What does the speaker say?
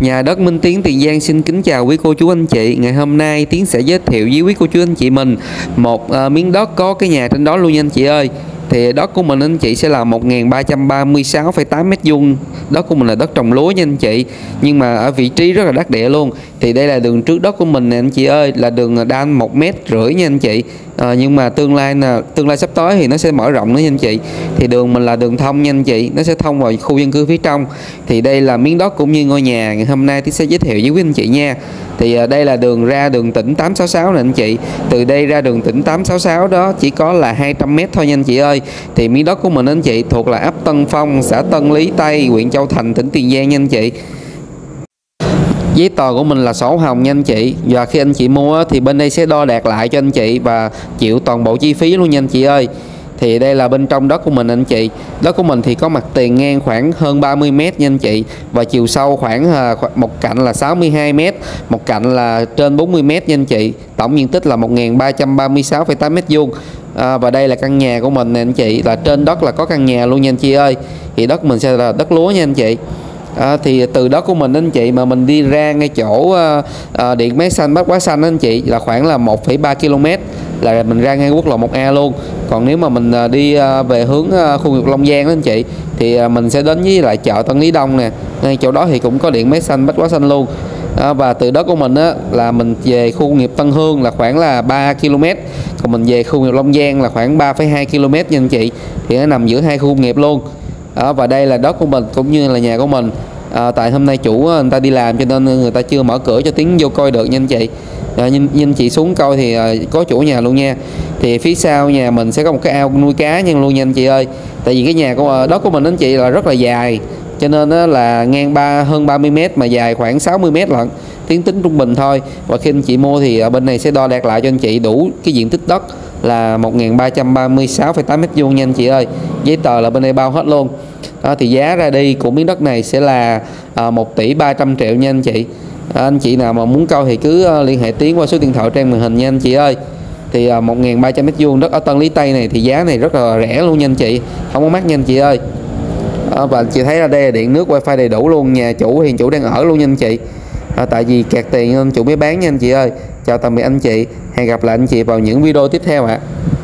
Nhà đất Minh Tiến Tiền Giang xin kính chào quý cô chú anh chị. Ngày hôm nay Tiến sẽ giới thiệu với quý cô chú anh chị mình một uh, miếng đất có cái nhà trên đó luôn nha anh chị ơi. Thì đất của mình anh chị sẽ là 1336,8 mét vuông. Đất của mình là đất trồng lúa nha anh chị. Nhưng mà ở vị trí rất là đắc địa luôn. Thì đây là đường trước đất của mình nè anh chị ơi, là đường đan một mét rưỡi nha anh chị. À, nhưng mà tương lai là tương lai sắp tới thì nó sẽ mở rộng nữa nha anh chị. Thì đường mình là đường thông nha anh chị, nó sẽ thông vào khu dân cư phía trong. Thì đây là miếng đất cũng như ngôi nhà ngày hôm nay thì sẽ giới thiệu với quý anh chị nha. Thì ờ, đây là đường ra đường tỉnh 866 nè anh chị. Từ đây ra đường tỉnh 866 đó chỉ có là 200 m thôi nha anh chị ơi. Thì miếng đất của mình anh chị thuộc là ấp Tân Phong, xã Tân Lý Tây, huyện Châu Thành, tỉnh Tiền Giang nha anh chị. Giấy tờ của mình là sổ hồng nha anh chị. Và khi anh chị mua thì bên đây sẽ đo đạt lại cho anh chị và chịu toàn bộ chi phí luôn nha anh chị ơi. Thì đây là bên trong đất của mình anh chị. Đất của mình thì có mặt tiền ngang khoảng hơn 30 mét nha anh chị. Và chiều sâu khoảng à, một cạnh là 62 mét một cạnh là trên 40 mét nha anh chị. Tổng diện tích là 1336,8 mét vuông à, và đây là căn nhà của mình nè anh chị. Là trên đất là có căn nhà luôn nha anh chị ơi. Thì đất mình sẽ là đất lúa nha anh chị. À, thì từ đất của mình anh chị mà mình đi ra ngay chỗ à, à, điện máy xanh bắc quá xanh anh chị là khoảng là 1,3 km là mình ra ngay quốc lộ 1A luôn. Còn nếu mà mình à, đi à, về hướng à, khu vực Long Giang đó anh chị thì mình sẽ đến với lại chợ Tân Lý Đông nè. Ngay chỗ đó thì cũng có điện máy xanh bách quá xanh luôn. À, và từ đó của mình á, là mình về khu nghiệp Tân Hương là khoảng là 3 km. Còn mình về khu nghiệp Long Giang là khoảng 3,2 km nha anh chị. Thì nó nằm giữa hai khu nghiệp luôn. Đó, và đây là đất của mình cũng như là nhà của mình. À, tại hôm nay chủ người ta đi làm cho nên người ta chưa mở cửa cho tiếng vô coi được nha anh chị à, nhìn, nhìn chị xuống coi thì à, có chủ nhà luôn nha. Thì phía sau nhà mình sẽ có một cái ao nuôi cá nhưng luôn nha anh chị ơi. Tại vì cái nhà của ờ, đất của mình anh chị là rất là dài. Cho nên là ngang ba hơn 30 mét mà dài khoảng 60 mét lận. Tiến tính trung bình thôi. Và khi anh chị mua thì ở bên này sẽ đo đạt lại cho anh chị đủ cái diện tích đất là 1336,8 mét vuông nha anh chị ơi. Giấy tờ là bên đây bao hết luôn. Đó, thì giá ra đi của miếng đất này sẽ là à, 1 tỷ 300 triệu nha anh chị à, anh chị nào mà muốn câu thì cứ ờ, liên hệ tiến qua số điện thoại trên màn hình nha anh chị ơi. Thì ờ, 1.300 mét vuông đất ở Tân Lý Tây này thì giá này rất là rẻ luôn nha anh chị. Không có mắc nha anh chị ơi. À, và chị thấy là đây là điện nước wifi đầy đủ luôn nhà chủ hiện chủ đang ở luôn nha anh chị. À, tại vì kẹt tiền nên chủ mới bán nha anh chị ơi. Chào tạm biệt anh chị. Hẹn gặp lại anh chị vào những video tiếp theo ạ. à.